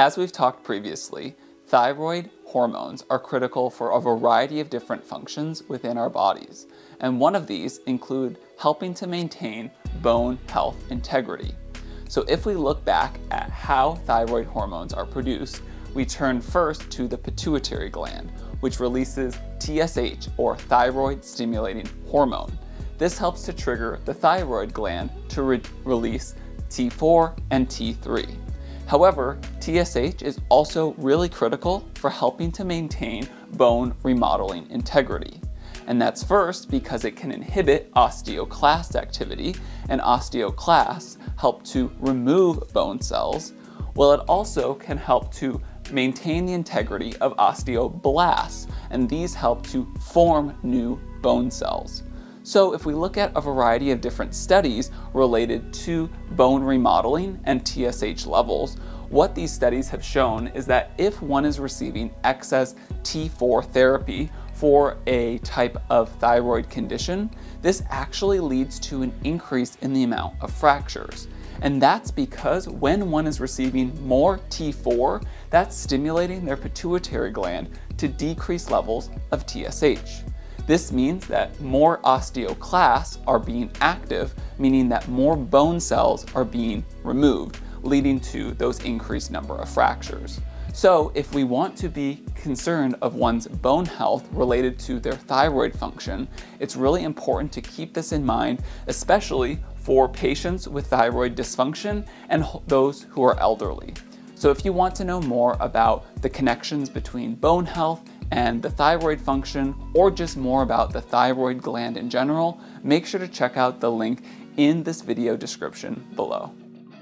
As we've talked previously, thyroid hormones are critical for a variety of different functions within our bodies, and one of these include helping to maintain bone health integrity. So if we look back at how thyroid hormones are produced, we turn first to the pituitary gland, which releases TSH, or thyroid stimulating hormone. This helps to trigger the thyroid gland to re release T4 and T3. However, TSH is also really critical for helping to maintain bone remodeling integrity. And that's first because it can inhibit osteoclast activity, and osteoclasts help to remove bone cells, while it also can help to maintain the integrity of osteoblasts, and these help to form new bone cells. So if we look at a variety of different studies related to bone remodeling and TSH levels, what these studies have shown is that if one is receiving excess T4 therapy for a type of thyroid condition, this actually leads to an increase in the amount of fractures. And that's because when one is receiving more T4, that's stimulating their pituitary gland to decrease levels of TSH. This means that more osteoclasts are being active, meaning that more bone cells are being removed, leading to those increased number of fractures. So if we want to be concerned of one's bone health related to their thyroid function, it's really important to keep this in mind, especially for patients with thyroid dysfunction and those who are elderly. So if you want to know more about the connections between bone health and the thyroid function, or just more about the thyroid gland in general, make sure to check out the link in this video description below.